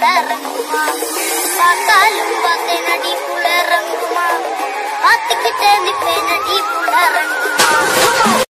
புலறங்குமா பார்த்தாலும் பார்த்தேன் அடி புலறங்குமா பார்த்துக்கிட்டே நிற்பேன் அடி